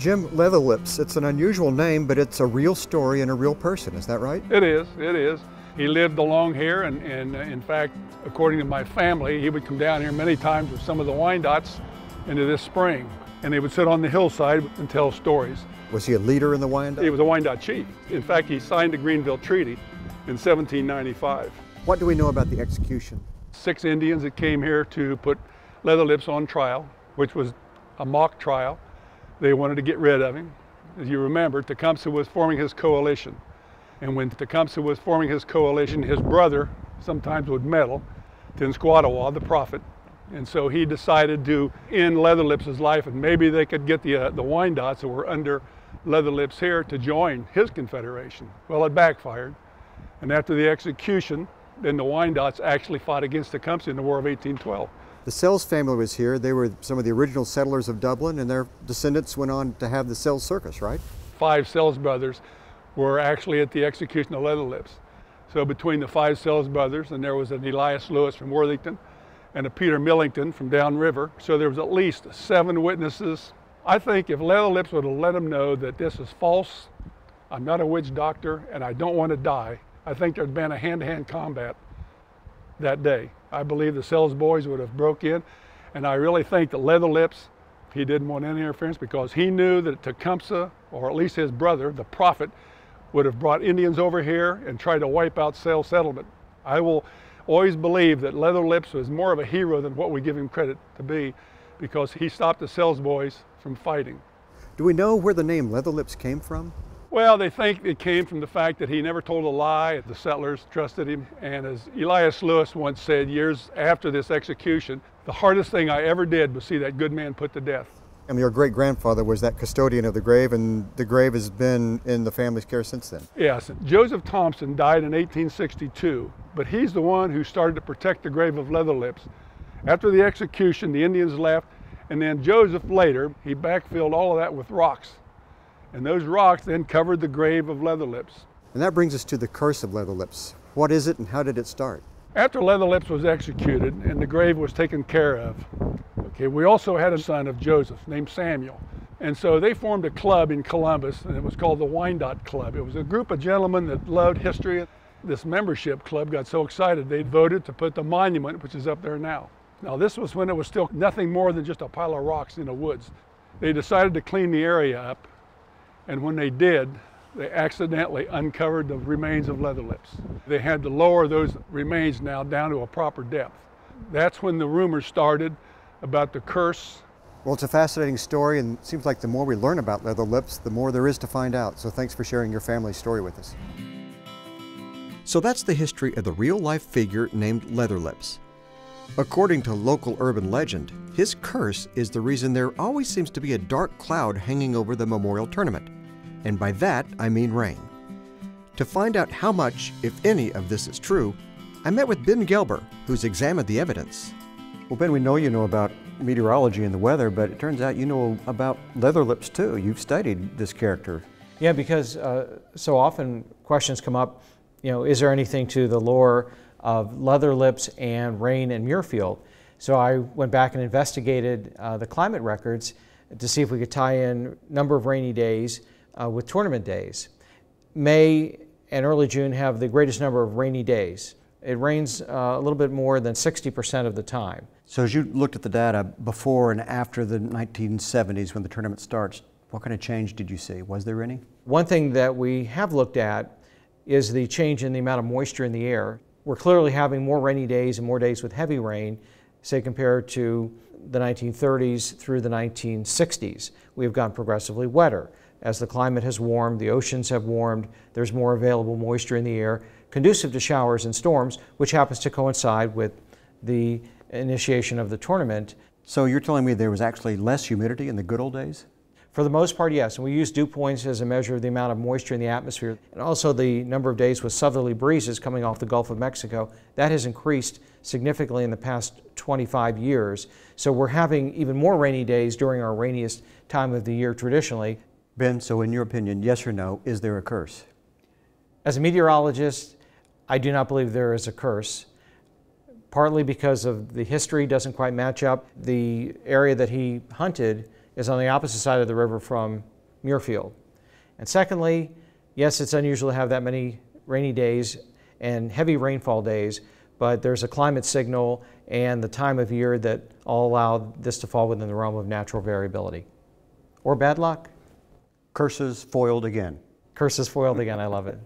Jim Leatherlips, it's an unusual name, but it's a real story and a real person, is that right? It is, it is. He lived along here, and, and uh, in fact, according to my family, he would come down here many times with some of the Wyandots into this spring, and they would sit on the hillside and tell stories. Was he a leader in the Wyandot? He was a Wyandot chief. In fact, he signed the Greenville Treaty in 1795. What do we know about the execution? Six Indians that came here to put Leatherlips on trial, which was a mock trial. They wanted to get rid of him. As you remember, Tecumseh was forming his coalition. And when Tecumseh was forming his coalition, his brother sometimes would meddle, Tenskwatawa, the prophet. And so he decided to end Leatherlips' life, and maybe they could get the, uh, the Wyandots that were under Leatherlips here to join his confederation. Well, it backfired. And after the execution, then the Wyandots actually fought against the Tecumseh in the War of 1812. The Sells family was here. They were some of the original settlers of Dublin, and their descendants went on to have the Sells Circus, right? Five Sells brothers were actually at the execution of Leatherlips. So between the five Sells brothers, and there was an Elias Lewis from Worthington, and a Peter Millington from downriver. So there was at least seven witnesses. I think if Leatherlips would have let them know that this is false, I'm not a witch doctor, and I don't want to die, I think there'd been a hand-to-hand combat that day. I believe the Sells boys would have broke in, and I really think that Leatherlips, he didn't want any interference because he knew that Tecumseh, or at least his brother, the prophet, would have brought Indians over here and tried to wipe out Sells settlement. I will always believe that Leatherlips was more of a hero than what we give him credit to be because he stopped the Sells boys from fighting. Do we know where the name Leatherlips came from? Well, they think it came from the fact that he never told a lie. The settlers trusted him. And as Elias Lewis once said years after this execution, the hardest thing I ever did was see that good man put to death. And your great grandfather was that custodian of the grave, and the grave has been in the family's care since then. Yes, Joseph Thompson died in 1862, but he's the one who started to protect the grave of Leatherlips. After the execution, the Indians left, and then Joseph later, he backfilled all of that with rocks. And those rocks then covered the grave of Leatherlips. And that brings us to the curse of Leatherlips. What is it and how did it start? After Leatherlips was executed and the grave was taken care of, okay, we also had a son of Joseph named Samuel. And so they formed a club in Columbus and it was called the Wyandot Club. It was a group of gentlemen that loved history. This membership club got so excited they voted to put the monument, which is up there now. Now this was when it was still nothing more than just a pile of rocks in the woods. They decided to clean the area up and when they did, they accidentally uncovered the remains of Leatherlips. They had to lower those remains now down to a proper depth. That's when the rumors started about the curse. Well, it's a fascinating story, and it seems like the more we learn about Leatherlips, the more there is to find out. So thanks for sharing your family story with us. So that's the history of the real life figure named Leatherlips. According to local urban legend, his curse is the reason there always seems to be a dark cloud hanging over the memorial tournament. And by that, I mean rain. To find out how much, if any, of this is true, I met with Ben Gelber, who's examined the evidence. Well, Ben, we know you know about meteorology and the weather, but it turns out you know about Leatherlips too. You've studied this character. Yeah, because uh, so often questions come up, you know, is there anything to the lore of Leatherlips and Rain and Muirfield? So I went back and investigated uh, the climate records to see if we could tie in number of rainy days uh, with tournament days. May and early June have the greatest number of rainy days. It rains uh, a little bit more than 60% of the time. So as you looked at the data before and after the 1970s when the tournament starts, what kind of change did you see? Was there any? One thing that we have looked at is the change in the amount of moisture in the air. We're clearly having more rainy days and more days with heavy rain, say compared to the 1930s through the 1960s. We have gotten progressively wetter. As the climate has warmed, the oceans have warmed, there's more available moisture in the air, conducive to showers and storms, which happens to coincide with the initiation of the tournament. So you're telling me there was actually less humidity in the good old days? For the most part, yes. And we use dew points as a measure of the amount of moisture in the atmosphere and also the number of days with southerly breezes coming off the Gulf of Mexico. That has increased significantly in the past 25 years. So we're having even more rainy days during our rainiest time of the year traditionally. Ben, so in your opinion, yes or no, is there a curse? As a meteorologist, I do not believe there is a curse, partly because of the history doesn't quite match up. The area that he hunted is on the opposite side of the river from Muirfield. And secondly, yes, it's unusual to have that many rainy days and heavy rainfall days, but there's a climate signal and the time of year that all allow this to fall within the realm of natural variability. Or bad luck. Curses foiled again. Curses foiled again, I love it.